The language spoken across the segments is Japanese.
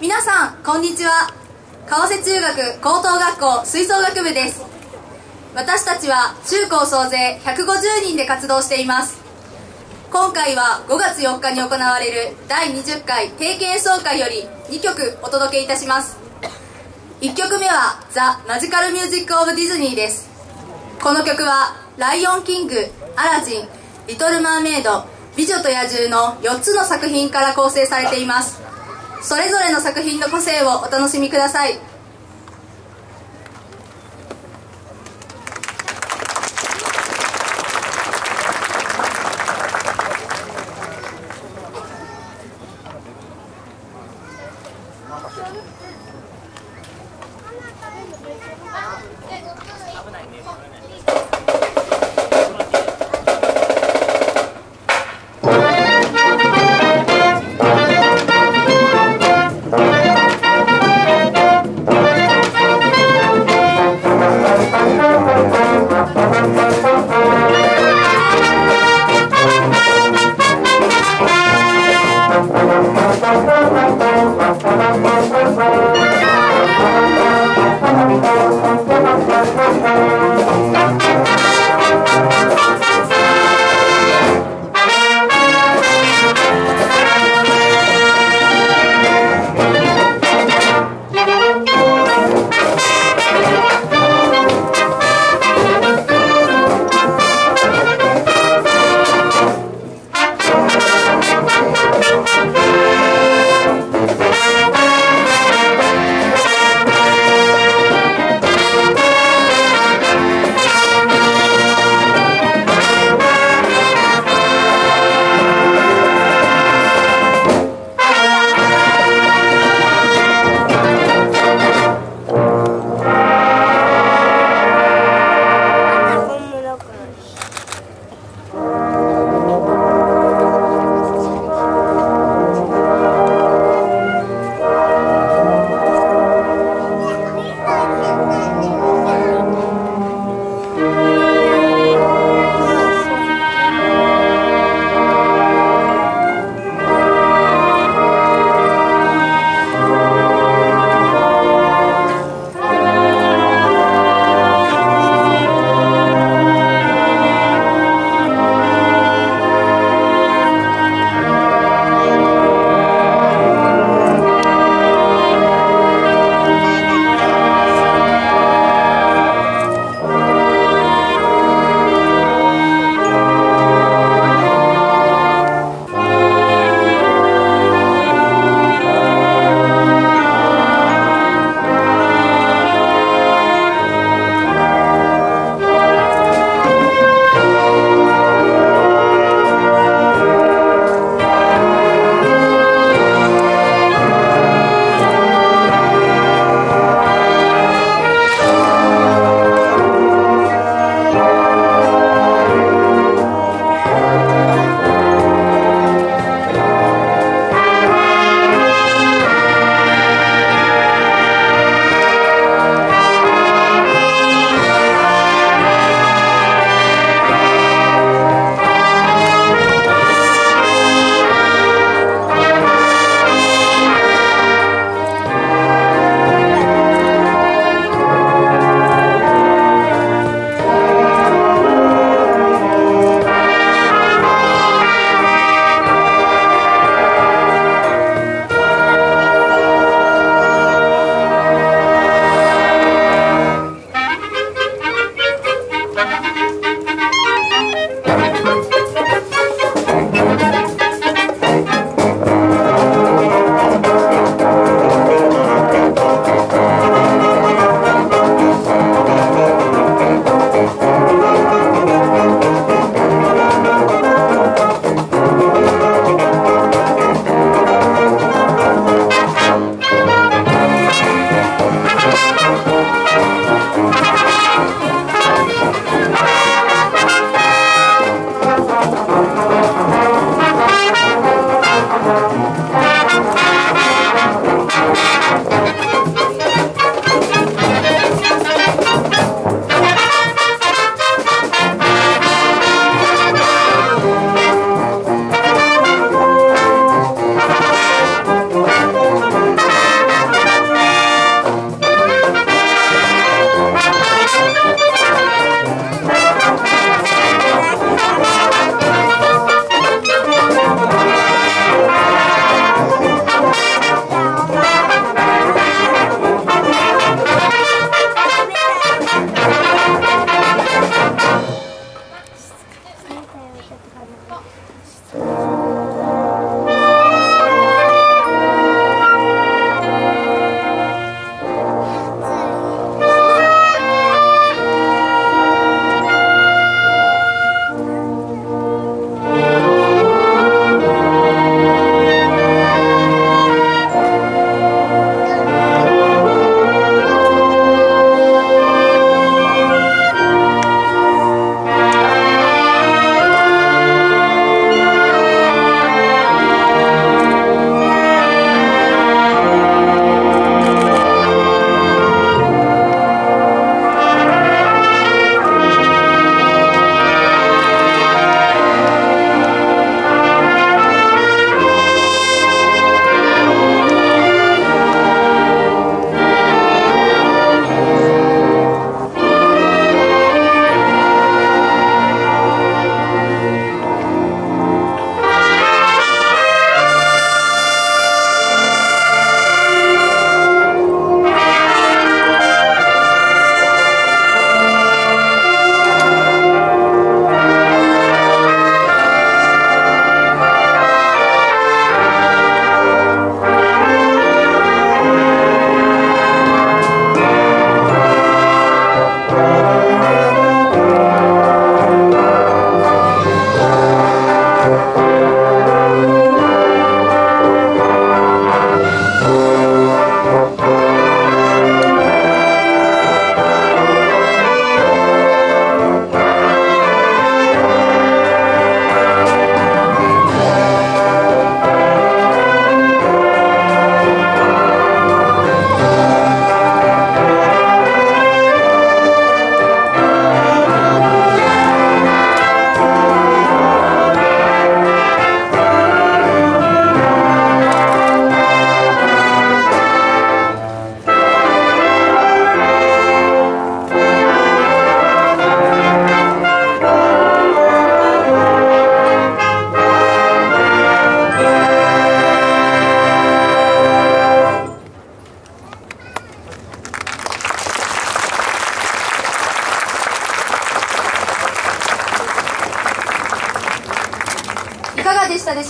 皆さんこんにちは。川瀬中学高等学校吹奏楽部です。私たちは中高総勢150人で活動しています。今回は5月4日に行われる第20回定期演奏会より2曲お届けいたします。1曲目は「ザ・マジカル・ミュージック・オブ・ディズニー」です。この曲は「ライオン・キング」「アラジン」「リトル・マーメイド」「美女と野獣」の4つの作品から構成されています。それぞれの作品の個性をお楽しみください。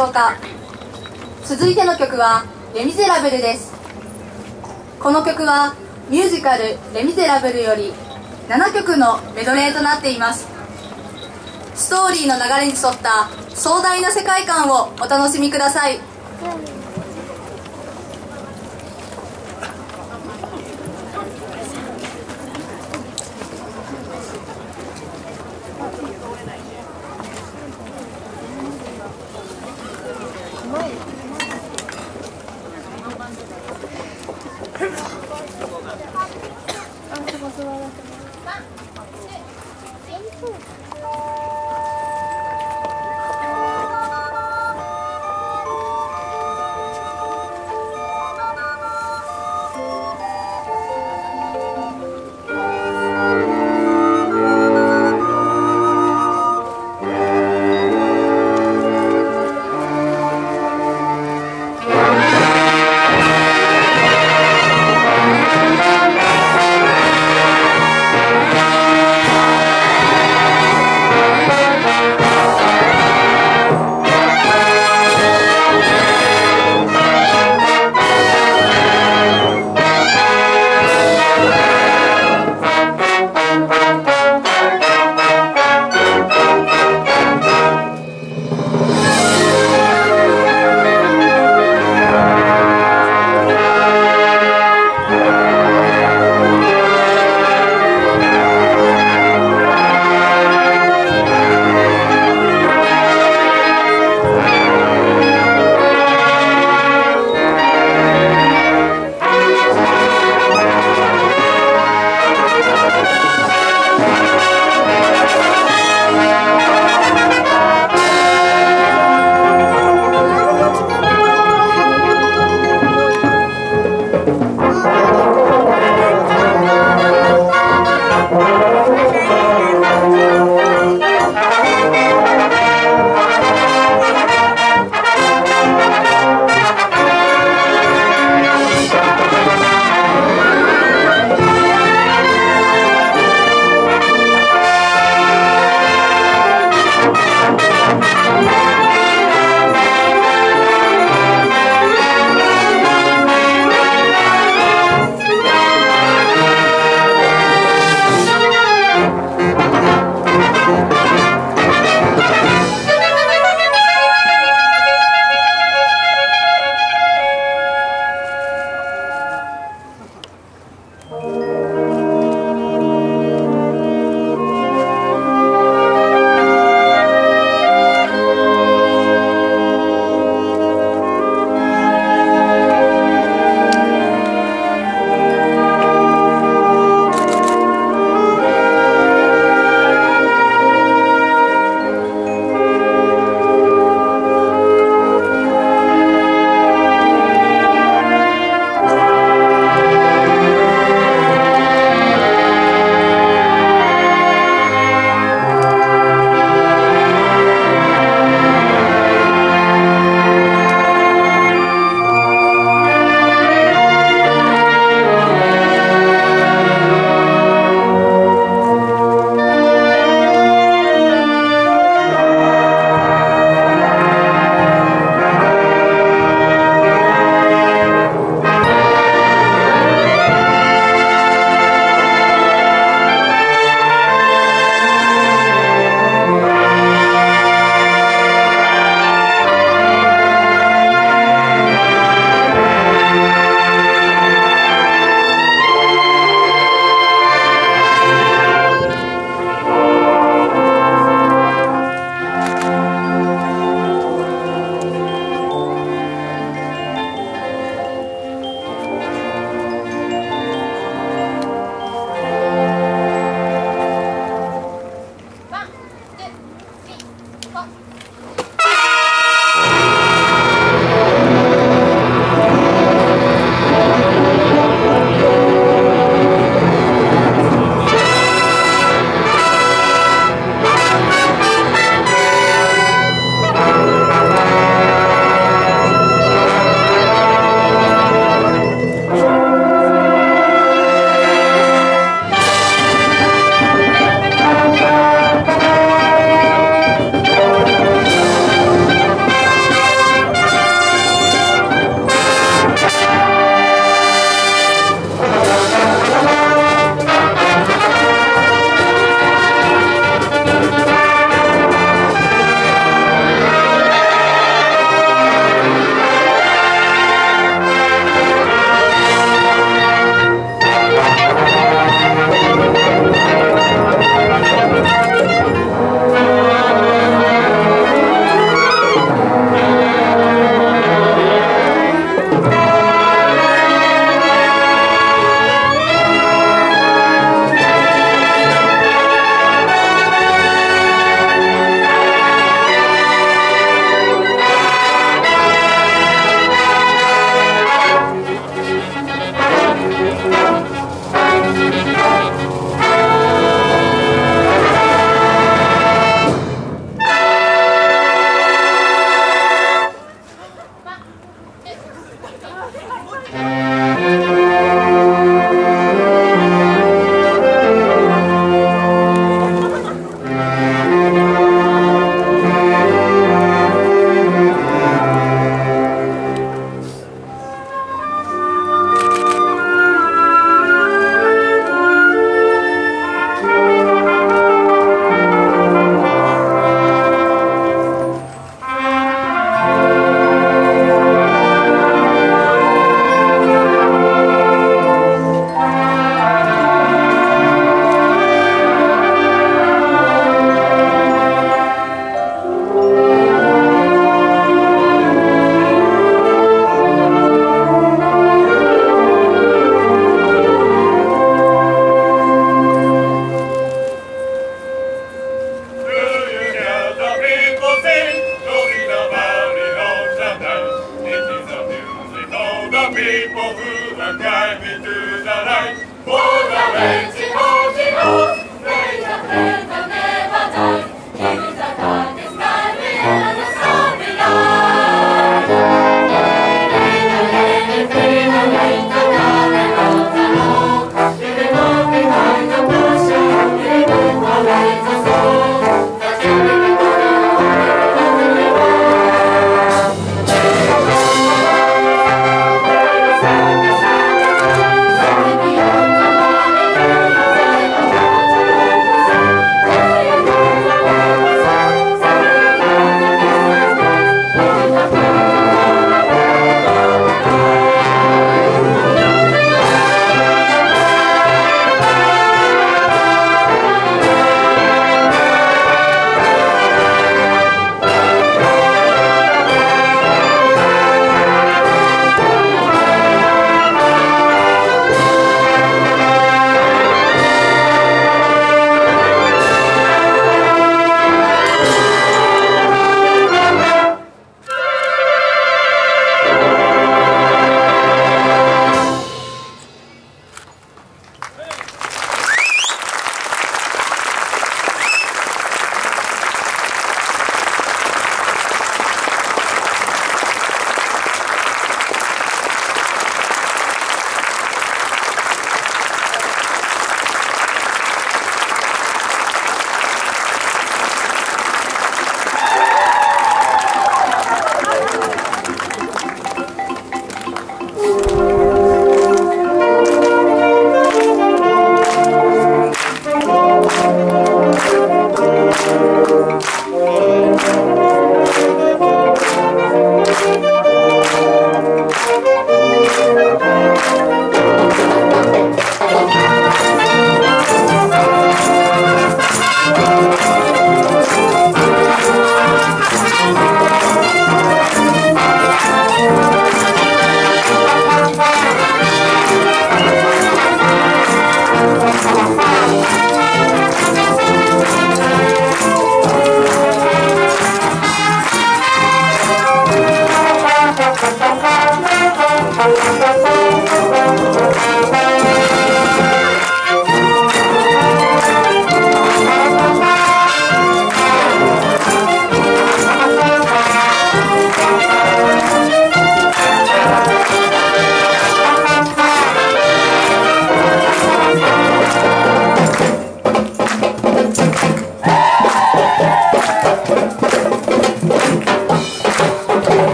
ょうか？続いての曲は「レ・ミゼラブル」です。この曲はミュージカル「レ・ミゼラブル」より7曲のメドレーとなっています。ストーリーの流れに沿った壮大な世界観をお楽しみください。guide me